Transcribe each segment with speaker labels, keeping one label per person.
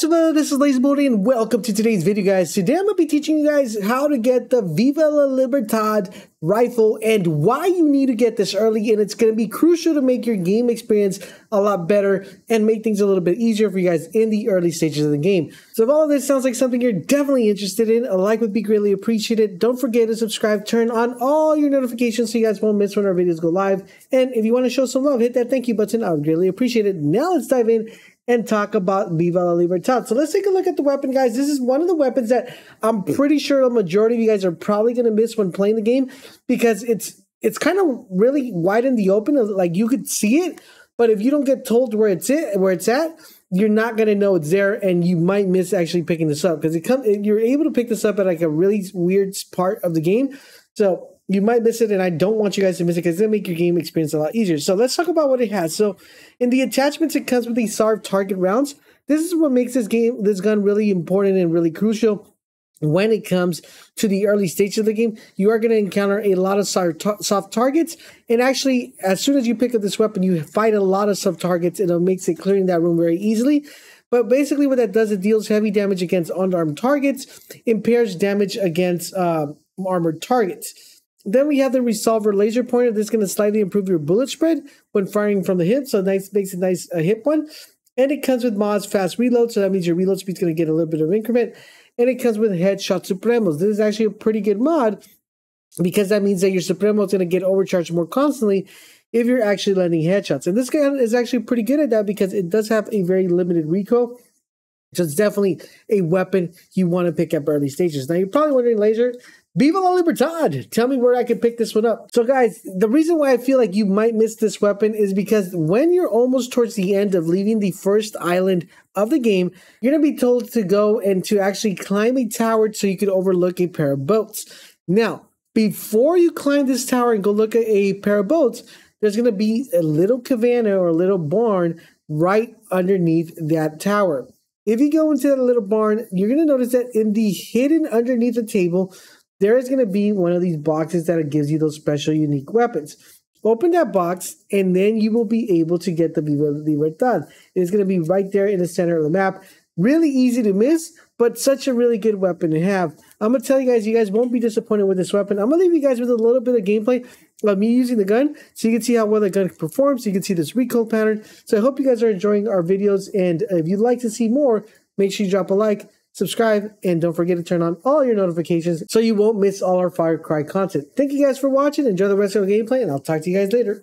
Speaker 1: Hello, this is Laser and welcome to today's video guys. Today I'm going to be teaching you guys how to get the Viva la Libertad rifle and why you need to get this early and it's going to be crucial to make your game experience a lot better and make things a little bit easier for you guys in the early stages of the game. So if all of this sounds like something you're definitely interested in, a like would be greatly appreciated. Don't forget to subscribe, turn on all your notifications so you guys won't miss when our videos go live. And if you want to show some love, hit that thank you button. I would greatly appreciate it. Now let's dive in and talk about Viva la Libertad. So let's take a look at the weapon, guys. This is one of the weapons that I'm pretty sure the majority of you guys are probably going to miss when playing the game because it's it's kind of really wide in the open. Like you could see it, but if you don't get told where it's it where it's at, you're not going to know it's there, and you might miss actually picking this up because it comes. You're able to pick this up at like a really weird part of the game. So you might miss it, and I don't want you guys to miss it because it'll make your game experience a lot easier. So let's talk about what it has. So in the attachments, it comes with these soft target rounds. This is what makes this game, this gun really important and really crucial when it comes to the early stages of the game, you are going to encounter a lot of soft targets. And actually, as soon as you pick up this weapon, you fight a lot of soft targets and it makes it clearing that room very easily. But basically, what that does, it deals heavy damage against unarmed targets, impairs damage against uh, armored targets. Then we have the resolver laser pointer. This is going to slightly improve your bullet spread when firing from the hip. So nice makes a nice uh, hip one. And it comes with mods fast reload. So that means your reload speed is going to get a little bit of increment. And it comes with headshot supremos. This is actually a pretty good mod because that means that your supremo is going to get overcharged more constantly if you're actually landing headshots. And this gun is actually pretty good at that because it does have a very limited recoil. So it's definitely a weapon you want to pick up early stages. Now you're probably wondering, Laser, Viva la Libertad! Tell me where I can pick this one up. So, guys, the reason why I feel like you might miss this weapon is because when you're almost towards the end of leaving the first island of the game, you're going to be told to go and to actually climb a tower so you can overlook a pair of boats. Now, before you climb this tower and go look at a pair of boats, there's going to be a little cabana or a little barn right underneath that tower. If you go into that little barn, you're going to notice that in the hidden underneath the table, there is going to be one of these boxes that gives you those special unique weapons. Open that box, and then you will be able to get the Viva Libertad. It's going to be right there in the center of the map. Really easy to miss, but such a really good weapon to have. I'm going to tell you guys, you guys won't be disappointed with this weapon. I'm going to leave you guys with a little bit of gameplay of me using the gun so you can see how well the gun performs. So you can see this recoil pattern. So I hope you guys are enjoying our videos. And if you'd like to see more, make sure you drop a like subscribe, and don't forget to turn on all your notifications so you won't miss all our Far Cry content. Thank you guys for watching. Enjoy the rest of the gameplay, and I'll talk to you guys later.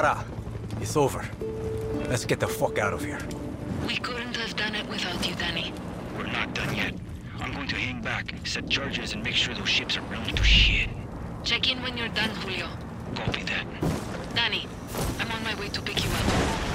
Speaker 2: Clara, it's over. Let's get the fuck out of here.
Speaker 3: We couldn't have done it without you, Danny.
Speaker 4: We're not done yet. I'm going to hang back, set charges, and make sure those ships are running to shit.
Speaker 3: Check in when you're done, Julio.
Speaker 4: Copy that.
Speaker 3: Danny, I'm on my way to pick you up.